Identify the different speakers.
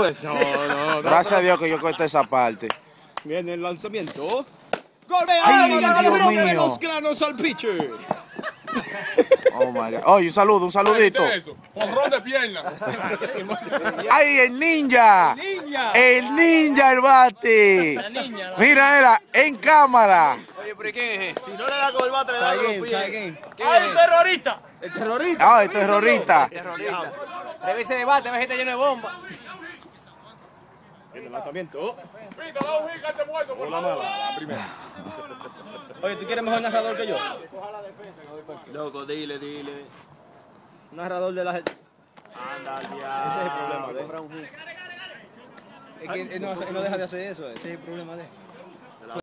Speaker 1: Pues no, no, no.
Speaker 2: Gracias a Dios que yo corté esa parte.
Speaker 1: Viene el lanzamiento. Gol de
Speaker 2: Ay, Dios mío.
Speaker 1: los granos al pitcher.
Speaker 2: Oh my God. Oye, un saludo, un saludito.
Speaker 3: Porrón de pierna.
Speaker 2: ¡Ay, el ninja!
Speaker 1: Niña.
Speaker 2: ¡El ninja, el bate! Mira, era en cámara.
Speaker 4: Oye, pero ¿y quién es ese?
Speaker 1: Si no le da con el bate, le da con los pies.
Speaker 4: ¡Ay, un terrorista!
Speaker 1: El terrorista.
Speaker 2: ¡Ay, terrorista!
Speaker 4: Terrorista. Debe ese debate, ver gente lleno de bomba.
Speaker 1: Viene el lanzamiento.
Speaker 3: Pita, da un hit este muerto, por favor.
Speaker 1: la primera. Oye, ¿tú quieres mejor narrador que yo?
Speaker 5: Loco, dile, dile.
Speaker 1: Narrador de la... Anda, Ese es el problema de él. Es que él no, él no deja de hacer eso, ese es el problema de él.